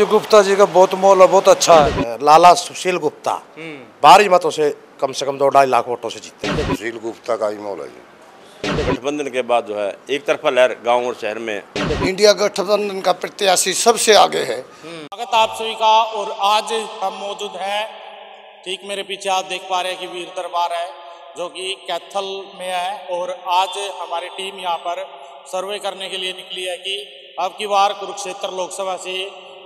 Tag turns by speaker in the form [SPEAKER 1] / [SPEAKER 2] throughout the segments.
[SPEAKER 1] गुप्ता जी का बहुत मोल है बहुत अच्छा है।
[SPEAKER 2] लाला सुशील गुप्ता भारी मतों से कम से कम दो ढाई लाख वोटों से जीते।
[SPEAKER 3] सुशील गुप्ता का ही माहौल है
[SPEAKER 4] गठबंधन के बाद जो है एक तरफा लहर गाँव और शहर में।
[SPEAKER 5] इंडिया गठबंधन का प्रत्याशी सबसे आगे है।
[SPEAKER 6] स्वागत आप सभी का और आज हम मौजूद हैं ठीक मेरे पीछे आप देख पा रहे हैं कि वीर दरबार है जो कि कैथल में है और आज हमारी टीम यहाँ पर सर्वे करने के लिए निकली है कि अब की बार कुरुक्षेत्र लोकसभा से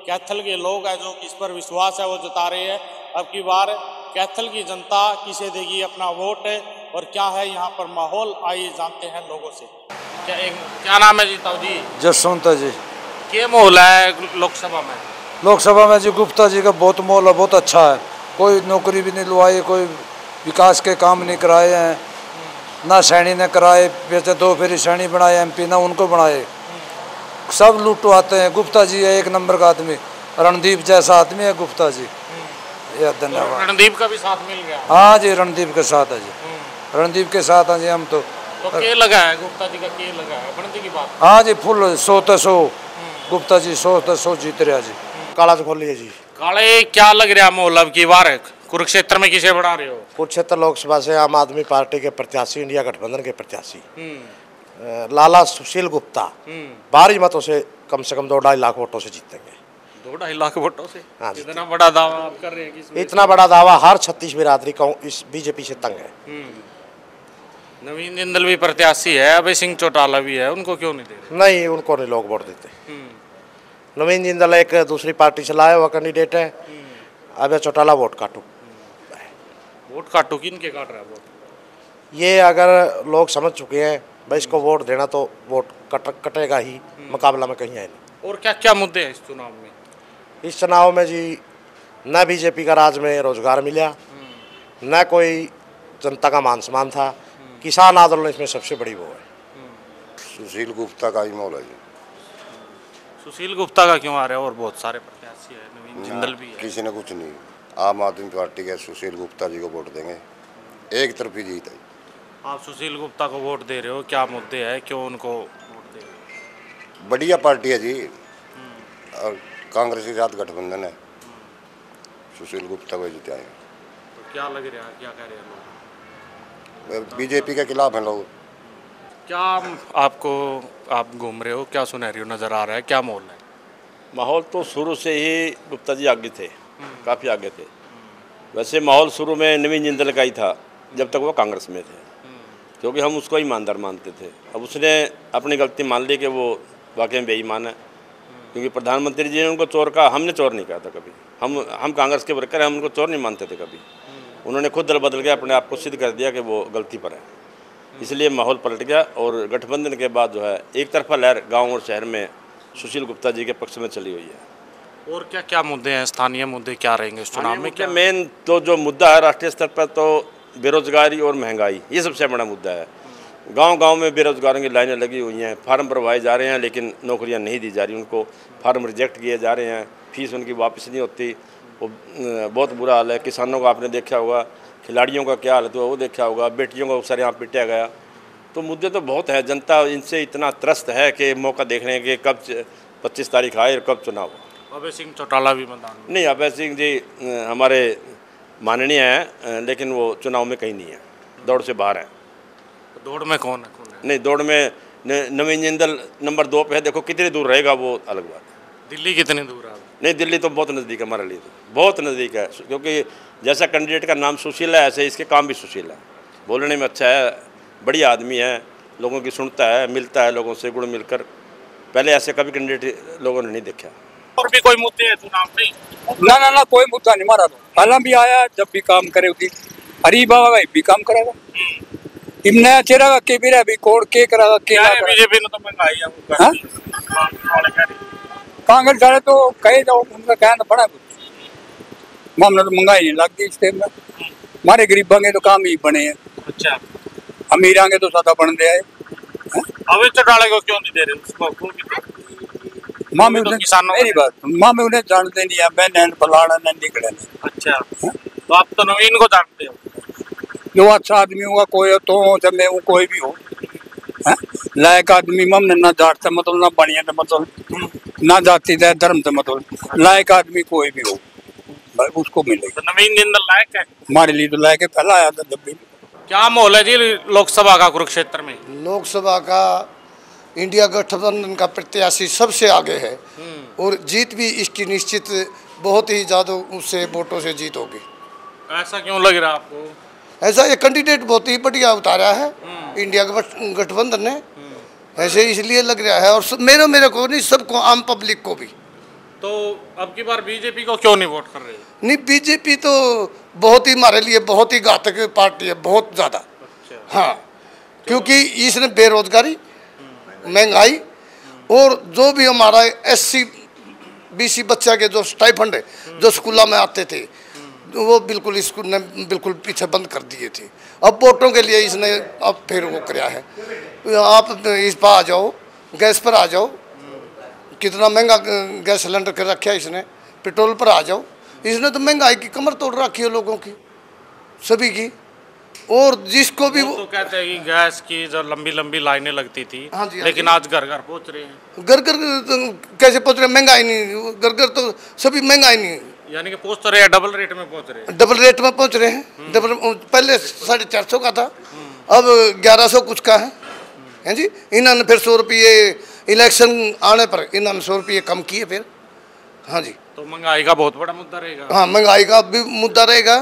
[SPEAKER 6] कैथल के लोग हैं जो इस पर विश्वास है वो जता रहे हैं। अब की बार कैथल की जनता किसे देगी अपना वोट? और क्या है यहाँ पर माहौल? आइए जानते हैं लोगों से। क्या एक क्या नाम है जी ताऊ जी?
[SPEAKER 1] जसवंता जी।
[SPEAKER 6] क्या माहौल है लोकसभा में?
[SPEAKER 1] लोकसभा में जी गुप्ता जी का बहुत माहौल है बहुत अच्छा है। कोई नौकरी भी नहीं लुआई कोई विकास के काम नहीं कराए हैं। ना सैनी ने कराए वैसे दो फिर सैनी बनाए एमपी ना उनको बनाए। सब लूटो आते हैं। गुप्ता जी है एक नंबर का आदमी। रणदीप जैसा आदमी है गुप्ता जी। यह धन्यवाद।
[SPEAKER 6] रणदीप का भी साथ मिल गया।
[SPEAKER 1] हाँ जी रणदीप के साथ है जी। रणदीप के साथ हैं जी हम तो।
[SPEAKER 6] तो के लगा है? गुप्ता जी का के लगा है। की बात।
[SPEAKER 1] हाँ जी फुल सौ तो सौ। गुप्ता जी सो तो सौ जीत रहा जी।
[SPEAKER 2] काला तो खोलिए जी।
[SPEAKER 6] काले क्या लग रहा माहौल अब की बार कुरुक्षेत्र में किसे बढ़ा रहे हो?
[SPEAKER 2] कुरुक्षेत्र लोकसभा से आम आदमी पार्टी के प्रत्याशी इंडिया गठबंधन के प्रत्याशी। लाला सुशील गुप्ता। भारी मतों से कम से कम दो ढाई लाख वोटों से जीतेंगे।
[SPEAKER 6] दो ढाई लाख वोटों से?
[SPEAKER 2] हाँ।
[SPEAKER 6] इतना बड़ा दावा आप कर रहे हैं
[SPEAKER 2] इतना बड़ा दावा हर छत्तीस बिरादरी का इस बीजेपी से तंग है।
[SPEAKER 6] नवीन जिंदल भी प्रत्याशी है अभय सिंह चौटाला भी है उनको क्यों नहीं दे
[SPEAKER 2] नहीं उनको नहीं लोग वोट देते। नवीन जिंदल एक दूसरी पार्टी से लाया हुआ कैंडिडेट है। अभय चौटाला वोट काटू।
[SPEAKER 6] वोट काटू किन के काट रहा है वोट?
[SPEAKER 2] ये अगर लोग समझ चुके हैं भाई इसको वोट देना तो वोट कट कटेगा ही मुकाबला में कहीं है नहीं।
[SPEAKER 6] और क्या क्या मुद्दे हैं इस चुनाव में?
[SPEAKER 2] इस चुनाव में जी न बीजेपी का राज में रोज़गार मिला न कोई जनता का मान सम्मान था किसान आंदोलन इसमें सबसे बड़ी वो है।
[SPEAKER 3] सुशील गुप्ता का ही माहौल है जी।
[SPEAKER 6] सुशील गुप्ता का क्यों आ रहा है? और बहुत सारे प्रत्याशी है नवीन जिंदल भी है।
[SPEAKER 3] किसी ने कुछ नहीं। आम आदमी पार्टी के सुशील गुप्ता जी को वोट देंगे। एक तरफी जीत है।
[SPEAKER 6] आप सुशील गुप्ता को वोट दे रहे हो क्या मुद्दे हैं? क्यों उनको वोट दे रहे हो?
[SPEAKER 3] बढ़िया पार्टी है जी। और कांग्रेस के साथ गठबंधन है। सुशील गुप्ता को जीते आए
[SPEAKER 6] तो क्या लग रहा है? क्या कह रहे हैं लोग?
[SPEAKER 3] बीजेपी के खिलाफ हैं लोग।
[SPEAKER 6] क्या आपको आप घूम रहे हो? क्या सुनहरी नज़र आ रहा है? क्या माहौल है?
[SPEAKER 4] माहौल तो शुरू से ही गुप्ता जी आगे थे। काफ़ी आगे थे। वैसे माहौल शुरू में नवीन जिंदल का ही था जब तक वो कांग्रेस में थे। क्योंकि हम उसको ईमानदार मानते थे। अब उसने अपनी गलती मान ली कि वो वाकई में बेईमान है। क्योंकि प्रधानमंत्री जी ने उनको चोर कहा हमने चोर नहीं कहा था कभी। हम हम कांग्रेस के वर्कर हैं हम उनको चोर नहीं मानते थे कभी। उन्होंने खुद दल बदल के अपने आप को सिद्ध कर दिया कि वो गलती पर है। इसलिए माहौल पलट गया और गठबंधन के बाद जो है एक तरफा लहर गाँव और शहर में सुशील गुप्ता जी के पक्ष में चली हुई है।
[SPEAKER 6] और क्या क्या मुद्दे हैं? स्थानीय मुद्दे क्या रहेंगे? इस चुनाव में क्या?
[SPEAKER 4] मेन तो जो मुद्दा है राष्ट्रीय स्तर पर तो बेरोजगारी और महँगाई ये सबसे बड़ा मुद्दा है। गाँव गाँव में बेरोजगारों की लाइनें लगी हुई हैं फार्म भरवाए जा रहे हैं लेकिन नौकरियाँ नहीं दी जा रही। उनको फार्म रिजेक्ट किए जा रहे हैं फ़ीस उनकी वापस नहीं होती। वो बहुत बुरा हाल है। किसानों का आपने देखा होगा खिलाड़ियों का क्या हाल है तो वो देखा होगा बेटियों को सर यहाँ पिटा गया। तो मुद्दे तो बहुत है। जनता इनसे इतना त्रस्त है कि मौका देख रहे हैं कि कब पच्चीस तारीख आए और कब चुनाव।
[SPEAKER 6] अभय सिंह चौटाला भी मैदान
[SPEAKER 4] नहीं अभय सिंह जी हमारे माननीय हैं लेकिन वो चुनाव में कहीं नहीं है। दौड़ से बाहर हैं।
[SPEAKER 6] दौड़ में कौन है? कौन है?
[SPEAKER 4] नहीं दौड़ में नवीन जिंदल नंबर दो पे है। देखो कितनी दूर रहेगा वो अलग बात। है
[SPEAKER 6] दिल्ली कितनी दूर है?
[SPEAKER 4] नहीं दिल्ली तो बहुत नज़दीक है हमारे लिए तो। बहुत नज़दीक है क्योंकि जैसा कैंडिडेट का नाम सुशील है ऐसे इसके काम भी सुशील है। बोलने में अच्छा है बढ़िया आदमी है लोगों की सुनता है मिलता है लोगों से गुण मिलकर। पहले ऐसे कभी कैंडिडेट लोगों ने नहीं देखा।
[SPEAKER 6] और भी कोई मुद्दे हैं चुनाव में
[SPEAKER 7] ना ना ना कोई मुद्दा नहीं मारा तो पहला भी आया जब भी काम करे उदी हरी बाबा भाई भी काम करेगा इमने चेहरा के भी रहा भी कोड के करागा के
[SPEAKER 6] बीजेपी ने तो महँगाई है
[SPEAKER 7] हाँ?
[SPEAKER 6] हैं।
[SPEAKER 7] कांग्रेस वाले तो कहे जाओ उनका कहना पड़ा कुछ। मामला तो महँगाई नहीं लगती इस टाइम में हमारे गरीबों के तो काम ही बने हैं।
[SPEAKER 6] अच्छा।
[SPEAKER 7] अमीर आगे तो ज़्यादा बन रहे हैं?
[SPEAKER 6] अभय चौटाला को क्यों नहीं दे रहे? उसको वो भी तो-
[SPEAKER 7] माँ में
[SPEAKER 6] तो
[SPEAKER 7] उन्हें
[SPEAKER 6] किसानों
[SPEAKER 7] मेरी बात माँ उन्हें जानते नहीं है बहन फलाना नहीं निकले
[SPEAKER 6] अच्छा। तो आप तो नवीन को जानते हो?
[SPEAKER 7] जो अच्छा आदमी होगा कोई तो हो चाहे मैं हूँ कोई भी हो। लायक आदमी मम ने ना जाट से मतलब ना बढ़िया से मतलब ना जाति है धर्म से मतलब लायक आदमी कोई भी हो भाई उसको मिलेगा
[SPEAKER 6] तो नवीन जिंदल लायक है?
[SPEAKER 7] हमारे लिए तो लायक पहला आया था जब भी।
[SPEAKER 6] क्या माहौल है जी लोकसभा का कुरुक्षेत्र में?
[SPEAKER 5] लोकसभा का इंडिया गठबंधन का प्रत्याशी सबसे आगे है। और जीत भी इसकी निश्चित बहुत ही ज़्यादा उससे वोटों से जीत होगी।
[SPEAKER 6] ऐसा क्यों लग रहा है आपको?
[SPEAKER 5] ऐसा ये कैंडिडेट बहुत ही बढ़िया उतारा है। इंडिया गठबंधन ने। ऐसे इसलिए लग रहा है और सब- मेरे मेरे को नहीं सबको आम पब्लिक को भी।
[SPEAKER 6] तो अब की बार बीजेपी को क्यों नहीं वोट कर रहे?
[SPEAKER 5] नहीं बीजेपी तो बहुत ही हमारे लिए बहुत ही घातक पार्टी है बहुत ज़्यादा। अच्छा। हाँ। क्योंकि इसने बेरोजगारी महँगाई और जो भी हमारा एस सी बी सी बच्चा के जो स्टाइफंड है, जो स्कूलों में आते थे, वो बिल्कुल स्कूल ने, बिल्कुल पीछे बंद कर दिए थे। अब वोटों के लिए इसने अब फिर वो कराया है। आप इस पर आ जाओ, गैस पर आ जाओ। कितना महँगा गैस सिलेंडर कर रखा है इसने, पेट्रोल पर आ जाओ। इसने तो महँगाई की कमर तोड़ रखी है लोगों की, सभी की। और जिसको भी
[SPEAKER 6] वो तो कहते हैं कि गैस की जो लंबी लंबी लाइनें लगती थी
[SPEAKER 5] हाँ जी, हाँ
[SPEAKER 6] लेकिन
[SPEAKER 5] जी।
[SPEAKER 6] आज घर घर पहुँच रहे हैं।
[SPEAKER 5] घर घर तो कैसे पहुँच रहे महँगाई नहीं घर घर तो सभी महँगाई नहीं।
[SPEAKER 6] यानी कि पहुँच तो रहे हैं डबल रेट में पहुँच रहे हैं।
[SPEAKER 5] डबल रेट में पहुँच रहे हैं। डबल पहले साढ़े चार सौ का था अब ग्यारह सौ कुछ का है। हैं जी? इन्होंने फिर सौ रुपये इलेक्शन आने पर इन्होंने सौ रुपये कम किए फिर। हाँ जी।
[SPEAKER 6] तो महँगाई का बहुत बड़ा मुद्दा रहेगा।
[SPEAKER 5] हाँ महँगाई का भी मुद्दा रहेगा।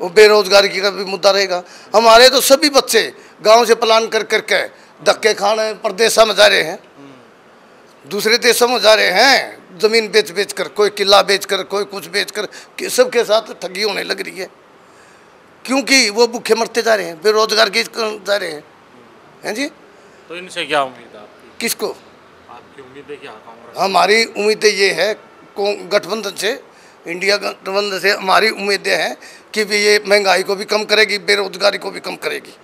[SPEAKER 5] और बेरोजगारी की का भी मुद्दा रहेगा। हमारे तो सभी बच्चे गाँव से प्लान कर करके धक्के खाने प्रदेशा में जा रहे हैं। दूसरे देशों में जा रहे हैं ज़मीन बेच बेच कर कोई किला बेच कर कोई कुछ बेच कर सबके साथ ठगी होने लग रही है। क्योंकि वो भूखे मरते जा रहे हैं बेरोजगार के जा रहे हैं। हैं जी?
[SPEAKER 6] तो इनसे क्या उम्मीद है आपकी?
[SPEAKER 5] किसको?
[SPEAKER 6] आपकी उम्मीद है क्या
[SPEAKER 5] हमारी उम्मीदें ये है गठबंधन से इंडिया गठबंधन से हमारी उम्मीदें हैं कि भी ये महँगाई को भी कम करेगी, बेरोजगारी को भी कम करेगी।